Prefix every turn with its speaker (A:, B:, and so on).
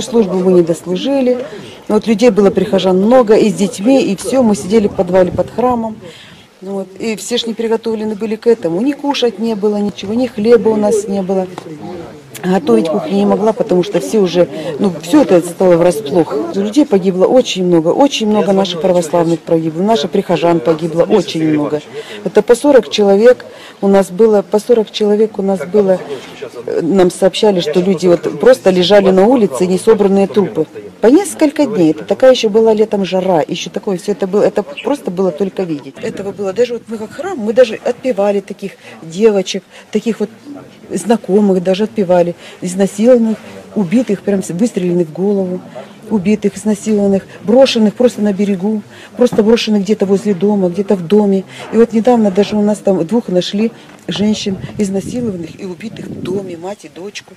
A: Службу мы не дослужили. Вот людей было прихожан много, и с детьми, и все. Мы сидели в подвале под храмом. Ну Вот. И все ж не приготовлены были к этому. Ни кушать не было, ничего, ни хлеба у нас не было. Готовить кухню не могла, потому что все уже, ну, все это стало врасплох. Людей погибло очень много, очень много наших православных погибло, наших прихожан погибло очень много. Это по 40 человек у нас было, по 40 человек у нас было, э, нам сообщали, что люди вот просто лежали на улице, несобранные трупы. По несколько дней. Это такая еще была летом жара, еще такое все это было, это просто было только видеть. Этого было даже вот мы как храм, мы даже отпевали таких девочек, таких вот знакомых даже отпевали, изнасилованных, убитых, прям выстреленных в голову, убитых, изнасилованных, брошенных просто на берегу, просто брошенных где-то возле дома, где-то в доме. И вот недавно даже у нас там двух нашли женщин, изнасилованных и убитых в доме, мать и дочку.